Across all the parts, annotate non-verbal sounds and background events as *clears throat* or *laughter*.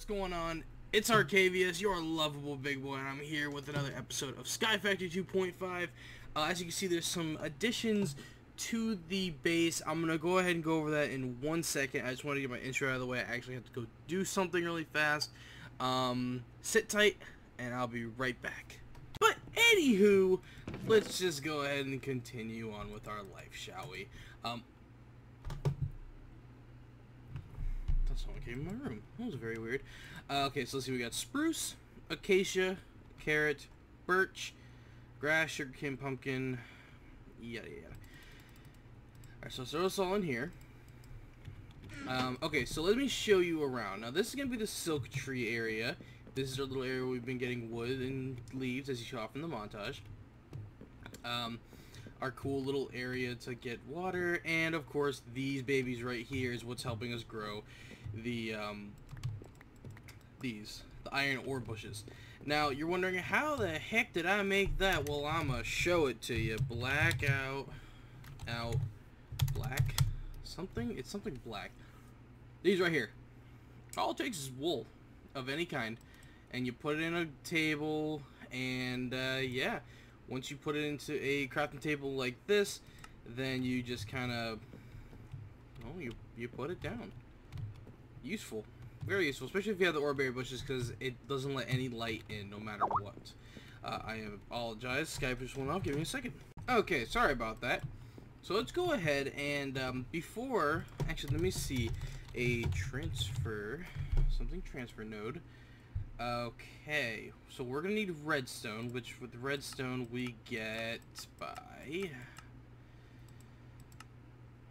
what's going on? It's Arcaviouse, your lovable big boy, and I'm here with another episode of SkyFactory 2.5. Uh, as you can see, there's some additions to the base. I'm gonna go ahead and go over that in one second. I just want to get my intro out of the way. I actually have to go do something really fast. Um, sit tight, and I'll be right back. But anywho, let's just go ahead and continue on with our life, shall we? Um, thought someone came in my room. That was very weird. Uh, okay, so let's see. We got spruce, acacia, carrot, birch, grass, sugarcane, pumpkin, yada yada. Alright, so throw this all in here. Um, okay, so let me show you around. Now, this is going to be the silk tree area. This is our little area where we've been getting wood and leaves, as you saw from the montage. Um, our cool little area to get water, and of course, these babies right here is what's helping us grow the, um, these, the iron ore bushes. Now, you're wondering, how the heck did I make that? Well, I'ma show it to you. Black out, out, black, something? It's something black. These right here. All it takes is wool of any kind. And you put it in a table, and, uh, yeah. Once you put it into a crafting table like this, then you just kind of, oh, you, you put it down. Useful. Very useful, especially if you have the oreberry bushes, because it doesn't let any light in, no matter what. Uh, I apologize. Skype just went off. Give me a second. Okay, sorry about that. So let's go ahead and um, before, actually, let me see a transfer, something transfer node. Okay, so we're gonna need redstone, which with redstone we get by.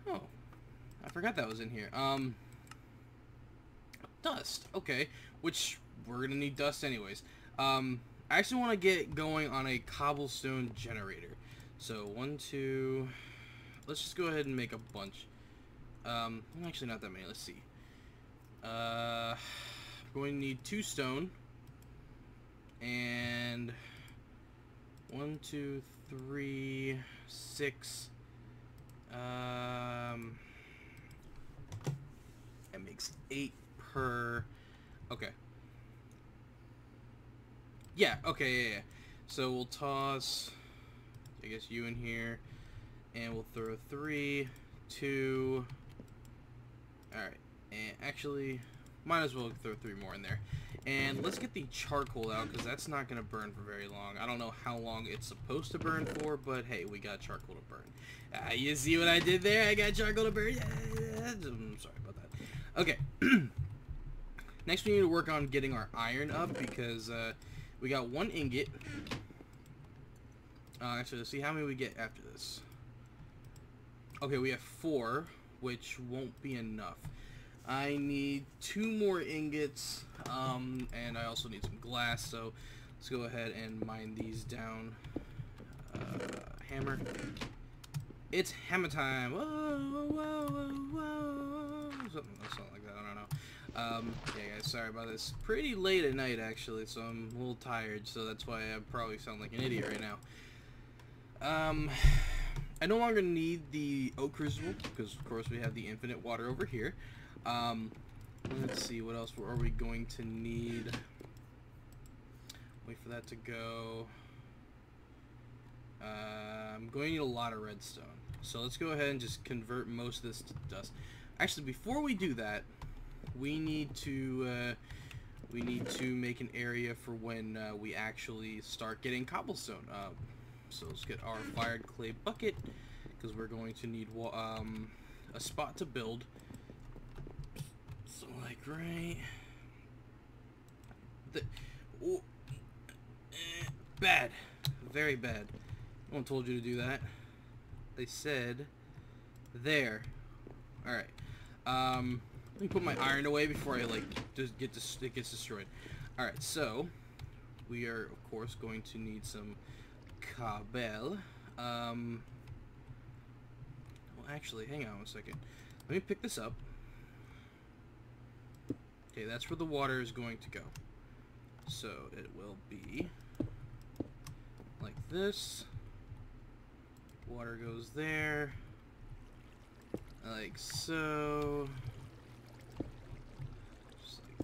Oh, I forgot that was in here. Um, dust. Okay, which we're gonna need dust anyways. Um, I actually want to get going on a cobblestone generator. So one, two. Let's just go ahead and make a bunch. Um, actually not that many. Let's see. Uh, I'm going to need two stone. And one, two, three, six. Um, it makes eight per. Okay. Yeah. Okay. Yeah. yeah. So we'll toss. I guess you in here, and we'll throw three, two. All right. And actually, might as well throw three more in there. And let's get the charcoal out, because that's not going to burn for very long. I don't know how long it's supposed to burn for, but hey, we got charcoal to burn. Uh, you see what I did there? I got charcoal to burn. Yeah, I'm sorry about that. Okay. *clears throat* Next, we need to work on getting our iron up, because uh, we got one ingot. Uh, actually, let's see how many we get after this. Okay, we have four, which won't be enough. I need two more ingots, um, and I also need some glass, so let's go ahead and mine these down. Uh, hammer. It's hammer time! Whoa, whoa, whoa, whoa! Something, something like that, I don't know. Um, yeah guys, sorry about this. Pretty late at night, actually, so I'm a little tired, so that's why I probably sound like an idiot right now. Um, I no longer need the oak crucible, because of course we have the infinite water over here. Um, let's see, what else are we going to need? Wait for that to go. Uh, I'm going to need a lot of redstone. So let's go ahead and just convert most of this to dust. Actually, before we do that, we need to uh, we need to make an area for when uh, we actually start getting cobblestone. Uh, so let's get our fired clay bucket because we're going to need um, a spot to build. So like right, the oh, eh, bad, very bad. No one told you to do that. They said there. All right. Um, let me put my iron away before I like just get this. It gets destroyed. All right. So we are of course going to need some cobble. Um, well, actually, hang on one second. Let me pick this up. Okay, that's where the water is going to go. So it will be like this. Water goes there. Like so.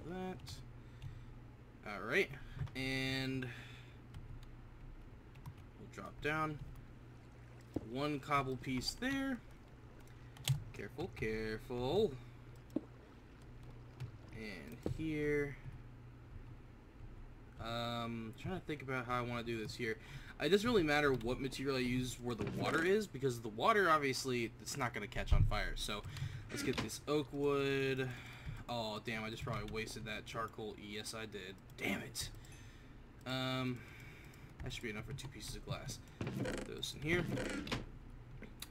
That. Alright. And we'll drop down. One cobble piece there. Careful, careful. And here. Um, trying to think about how I want to do this here. It doesn't really matter what material I use where the water is, because the water, obviously, it's not going to catch on fire. So, let's get this oak wood. Oh, damn, I just probably wasted that charcoal. Yes, I did. Damn it. Um, that should be enough for two pieces of glass. Put those in here.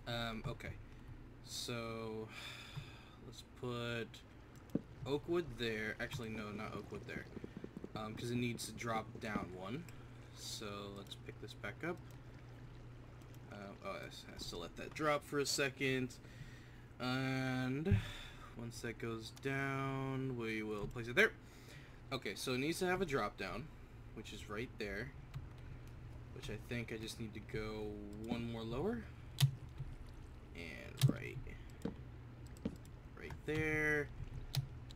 Um, okay. So, let's put oak wood there. Actually, no, not oak wood there. Um, because it needs to drop down one. So, let's pick this back up. Uh, oh, I have to let that drop for a second. And once that goes down, we will place it there. Okay, so it needs to have a drop down, which is right there which I think I just need to go one more lower. And right, right there.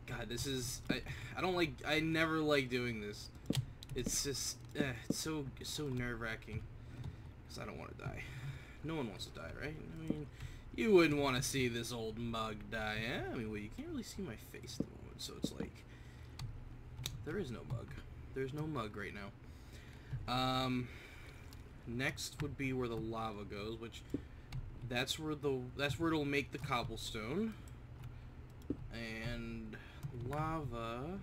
God, this is, I, I don't like, I never like doing this. It's just, eh, it's so, so nerve-wracking. Because I don't want to die. No one wants to die, right? I mean, you wouldn't want to see this old mug die, eh? I mean, well, you can't really see my face at the moment, so it's like, there is no mug. There's no mug right now. Um, Next would be where the lava goes, which that's where the that's where it'll make the cobblestone. And lava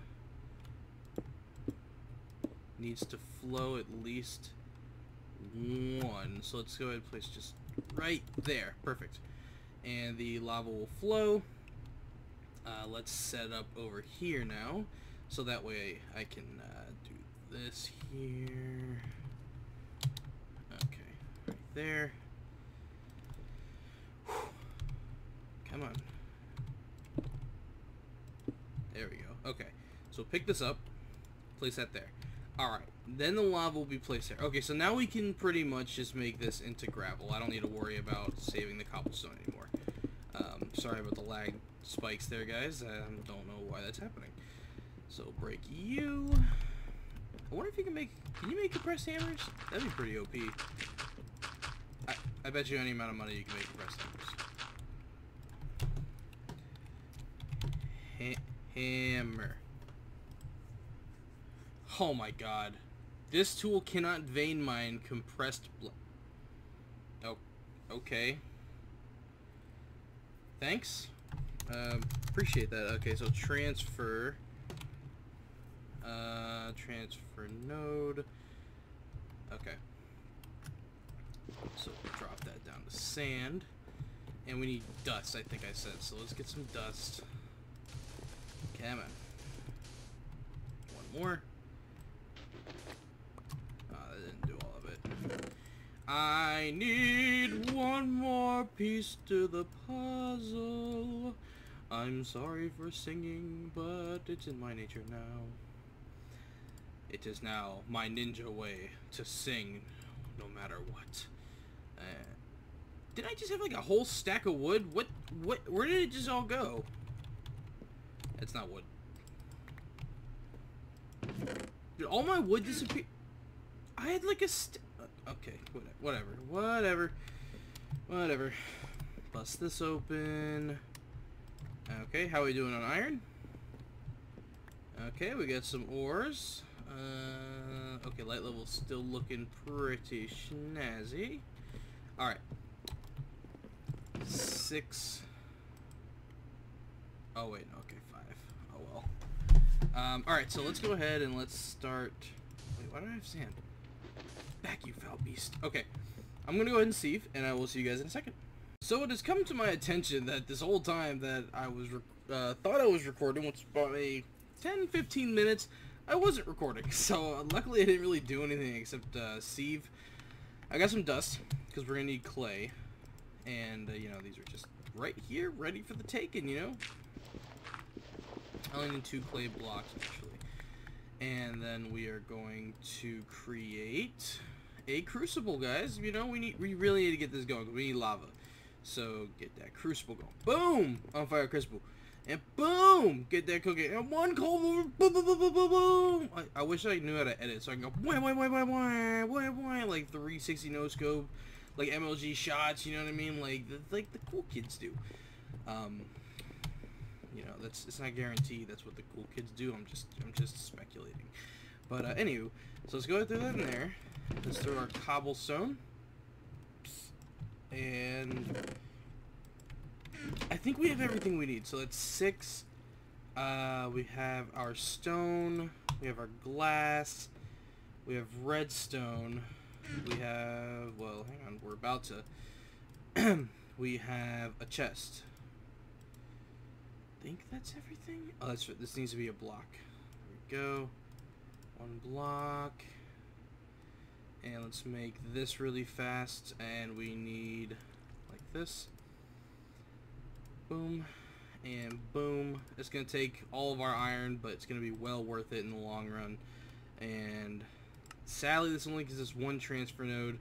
needs to flow at least one. So let's go ahead and place just right there. Perfect. And the lava will flow. Uh, let's set up over here now. So that way I can uh, do this here. Okay, right there. Whew. Come on. There we go. Okay, so pick this up, place that there. Alright, then the lava will be placed there. Okay, so now we can pretty much just make this into gravel. I don't need to worry about saving the cobblestone anymore. Um, sorry about the lag spikes there, guys. I don't know why that's happening. So break you. I wonder if you can make... Can you make compressed hammers? That'd be pretty OP. I, I bet you any amount of money you can make compressed hammers. Ha hammer. Oh my god. This tool cannot vein mine compressed. Oh, okay. Thanks. Um, appreciate that. Okay, so transfer. Uh, transfer node. Okay. So drop that down to sand. And we need dust, I think I said. So let's get some dust. Come on. One more. I need one more piece to the puzzle. I'm sorry for singing, but it's in my nature now. It is now my ninja way to sing no matter what. Uh, did I just have like a whole stack of wood? What, what, where did it just all go? It's not wood. Did all my wood disappear? I had like a st okay, whatever, whatever, whatever. Bust this open. Okay, how are we doing on iron? Okay, we got some ores. Uh, okay, light level still looking pretty snazzy. Alright. Six. Oh, wait, no, okay, five. Oh, well. Um, alright, so let's go ahead and let's start... Wait, why do I have sand? Back, you foul beast. Okay, I'm gonna go ahead and save, and I will see you guys in a second. So it has come to my attention that this whole time that I was uh, thought I was recording, which about a 10-15 minutes, I wasn't recording. *laughs* So uh, luckily I didn't really do anything except uh, sieve. I got some dust because we're gonna need clay, and uh, you know these are just right here, ready for the taking. You know, I only need two clay blocks actually. And then we are going to create a crucible, guys. You know, we need we really need to get this going. We need lava. So get that crucible going. Boom! On fire crucible. And boom! Get that cooking. And one cold boom, boom, boom, boom, boom, boom. I, I wish I knew how to edit so I can go wah, wah, wah, wah, wah, wah, wah, like 360 no scope, like MLG shots. You know what I mean? Like the, like the cool kids do. Um, you know, that's it's not guaranteed. That's what the cool kids do. I'm just I'm just speculating. But uh, anywho, so let's go through that in there. Let's throw our cobblestone. And I think we have everything we need. So that's six. Uh, we have our stone. We have our glass. We have redstone. We have, well, hang on, we're about to. *clears throat* we have a chest think that's everything. Oh, that's this needs to be a block. There we go. One block. And let's make this really fast. And we need like this. Boom. And boom. It's going to take all of our iron, but it's going to be well worth it in the long run. And sadly, this only gives us one transfer node.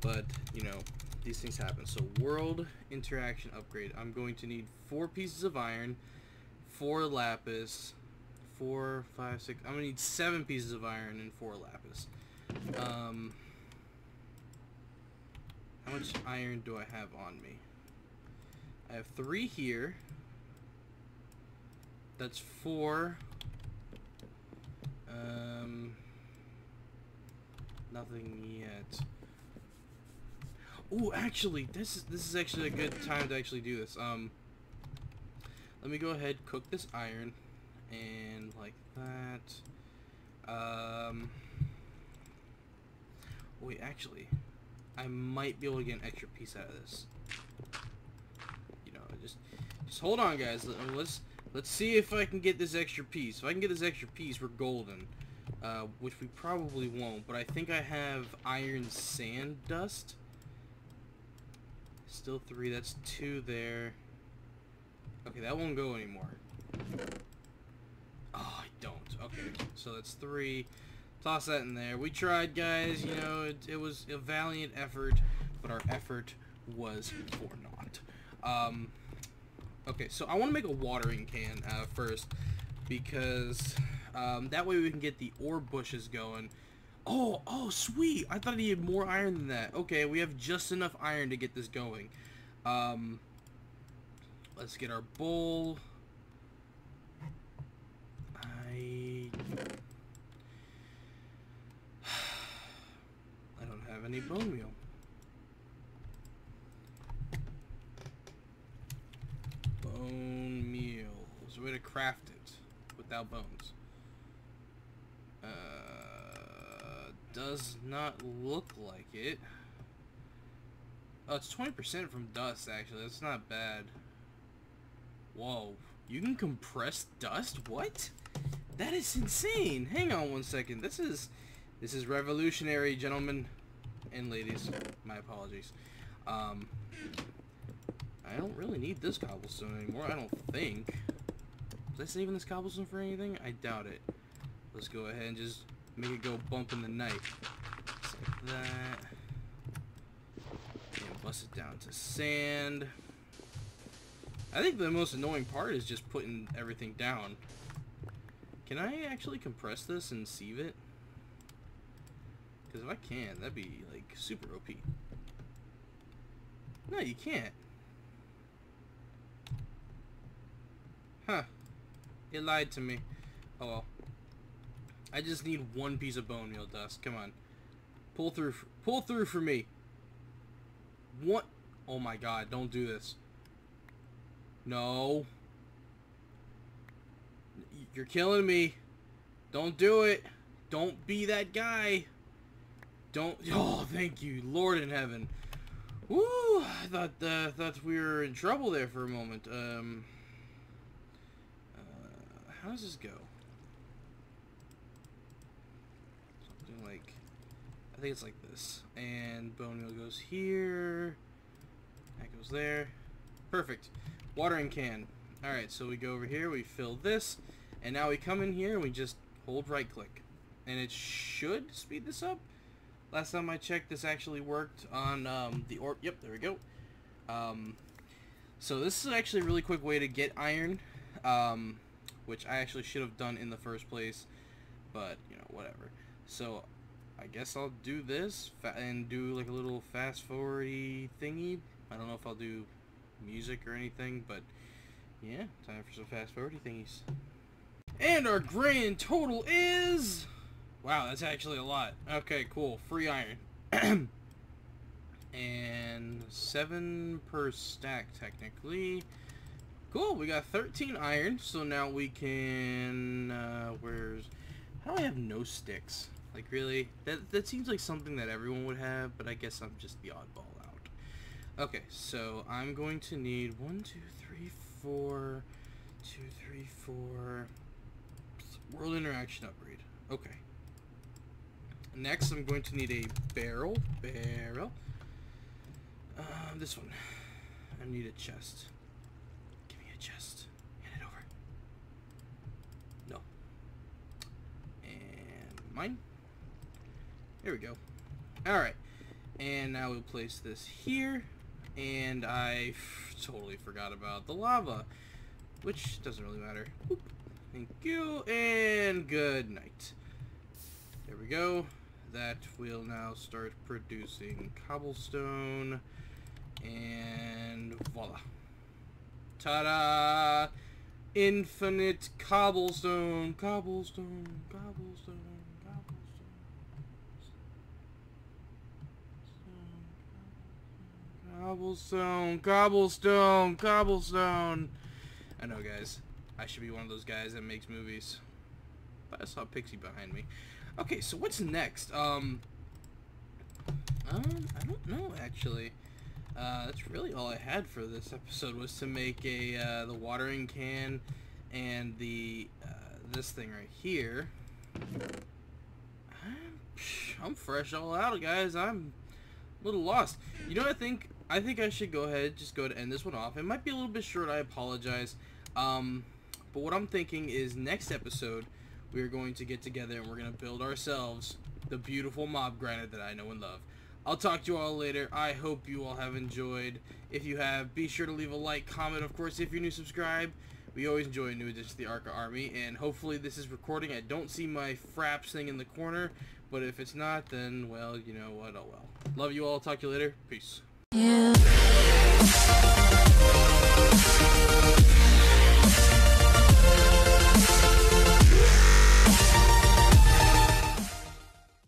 But, you know, these things happen. So world interaction upgrade. I'm going to need four pieces of iron four lapis, four, five, six. I'm gonna need seven pieces of iron and four lapis. Um, how much iron do I have on me? I have three here. That's four. Um, nothing yet. Oh, actually, this is this is actually a good time to actually do this. Um, let me go ahead, cook this iron, and like that. Um, wait, actually, I might be able to get an extra piece out of this. You know, just just hold on, guys. Let's let's see if I can get this extra piece. If I can get this extra piece, we're golden. Uh, which we probably won't, but I think I have iron sand dust. Still three, that's two there. Okay, that won't go anymore. Oh, I don't. Okay, so that's three. Toss that in there. We tried, guys. You know, it, it was a valiant effort, but our effort was for naught. Um, okay, so I want to make a watering can uh, first because um, that way we can get the ore bushes going. Oh, oh, sweet. I thought I needed more iron than that. Okay, we have just enough iron to get this going. Um, let's get our bowl. I... I don't have any bone meal. Bone meal. There's a way to craft it without bones. Uh, does not look like it. Oh, it's 20% from dust, actually. That's not bad. Whoa. You can compress dust? What? That is insane. Hang on one second. This is... This is revolutionary, gentlemen and ladies. My apologies. Um, I don't really need this cobblestone anymore. I don't think. Was I saving this cobblestone for anything? I doubt it. Let's go ahead and just make it go bump in the night. Just like that. And bust it down to sand. I think the most annoying part is just putting everything down. Can I actually compress this and sieve it? Because if I can, that'd be, like, super OP. No, you can't. Huh. It lied to me. Oh well. I just need one piece of bone meal dust. Come on. Pull through. Pull through for me. What? Oh my god, don't do this. No. You're killing me. Don't do it. Don't be that guy. Don't. *laughs* Oh, thank you, Lord in heaven. Woo! I thought uh, thought we were in trouble there for a moment. Um. Uh, how does this go? Something like. I think it's like this. And bone meal goes here. That goes there. Perfect. Watering can. Alright, so we go over here, we fill this, and now we come in here and we just hold right click. And it should speed this up. Last time I checked, this actually worked on um, the orb. Yep, there we go. Um, so this is actually a really quick way to get iron, um, which I actually should have done in the first place, but, you know, whatever. So, I guess I'll do this and do like a little fast forwardy thingy. I don't know if I'll do music or anything, but yeah, time for some fast forwardy thingies. And our grand total is... Wow, that's actually a lot. Okay, cool. Free iron. *clears throat* and 7 per stack, technically. Cool, we got 13 iron, so now we can... Uh, where's... How do I have no sticks? Like, really? That, that seems like something that everyone would have, but I guess I'm just the oddball out. Okay, so I'm going to need one, two, three, four, two, three, four. World interaction upgrade. Okay. Next, I'm going to need a barrel. Barrel. Uh, this one. I need a chest. Give me a chest. Hand it over. No. And mine. There we go. Alright. And now we'll place this here. And I totally forgot about the lava. Which doesn't really matter. Oop. Thank you. And good night. There we go. That will now start producing cobblestone. And voila. Ta-da! Infinite cobblestone, cobblestone, cobblestone. Cobblestone, cobblestone, cobblestone. I know, guys. I should be one of those guys that makes movies. But I saw Pixie behind me. Okay, so what's next? Um, um I don't know, actually. Uh, that's really all I had for this episode was to make a uh, the watering can and the uh, this thing right here. I'm, I'm fresh all out, guys. I'm a little lost. You know, I think I think I should go ahead just go to end this one off. It might be a little bit short. I apologize. Um, but what I'm thinking is next episode we are going to get together and we're going to build ourselves the beautiful mob grinder that I know and love. I'll talk to you all later. I hope you all have enjoyed. If you have, be sure to leave a like, comment. Of course, if you're new, subscribe. We always enjoy a new addition to the Arca Army, and hopefully this is recording. I don't see my fraps thing in the corner, but if it's not, then, well, you know what, oh well. Love you all. Talk to you later. Peace. Yeah.